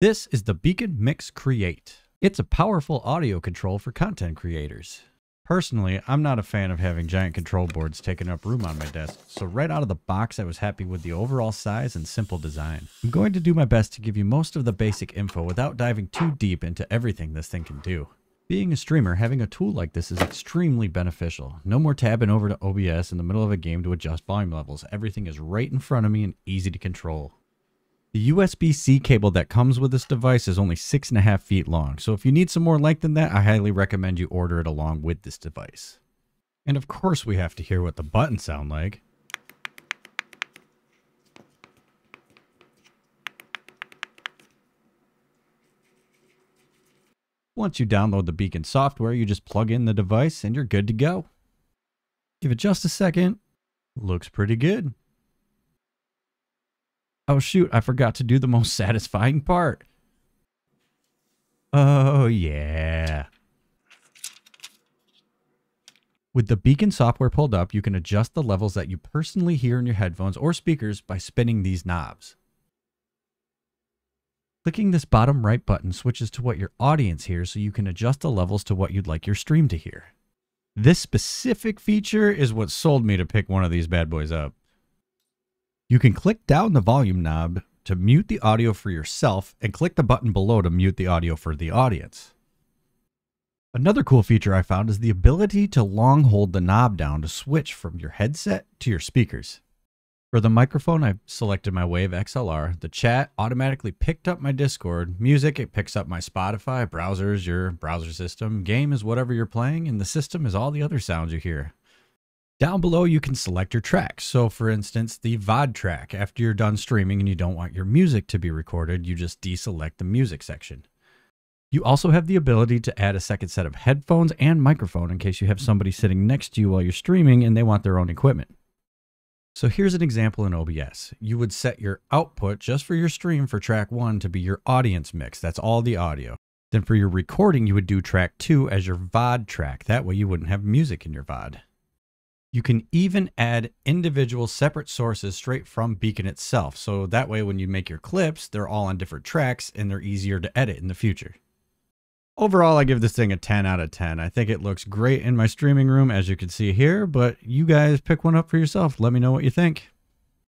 This is the Beacn Mix Create. It's a powerful audio control for content creators. Personally, I'm not a fan of having giant control boards taking up room on my desk, so right out of the box I was happy with the overall size and simple design. I'm going to do my best to give you most of the basic info without diving too deep into everything this thing can do. Being a streamer, having a tool like this is extremely beneficial. No more tabbing over to OBS in the middle of a game to adjust volume levels. Everything is right in front of me and easy to control. The USB-C cable that comes with this device is only six and a half feet long, so if you need some more length than that, I highly recommend you order it along with this device. And of course we have to hear what the buttons sound like. Once you download the Beacn software, you just plug in the device and you're good to go. Give it just a second. Looks pretty good. Oh shoot, I forgot to do the most satisfying part. Oh yeah. With the Beacn software pulled up, you can adjust the levels that you personally hear in your headphones or speakers by spinning these knobs. Clicking this bottom right button switches to what your audience hears so you can adjust the levels to what you'd like your stream to hear. This specific feature is what sold me to pick one of these bad boys up. You can click down the volume knob to mute the audio for yourself and click the button below to mute the audio for the audience. Another cool feature I found is the ability to long hold the knob down to switch from your headset to your speakers. For the microphone, I selected my Wave XLR. The chat automatically picked up my Discord. Music, it picks up my Spotify. Browsers, your browser system. Game is whatever you're playing, and the system is all the other sounds you hear. Down below, you can select your tracks. So, for instance, the VOD track. After you're done streaming and you don't want your music to be recorded, you just deselect the music section. You also have the ability to add a second set of headphones and microphone in case you have somebody sitting next to you while you're streaming and they want their own equipment. So here's an example in OBS. You would set your output just for your stream for track one to be your audience mix. That's all the audio. Then for your recording, you would do track two as your VOD track. That way you wouldn't have music in your VOD. You can even add individual separate sources straight from Beacn itself. So that way, when you make your clips, they're all on different tracks and they're easier to edit in the future. Overall, I give this thing a 10 out of 10. I think it looks great in my streaming room, as you can see here, but you guys pick one up for yourself. Let me know what you think.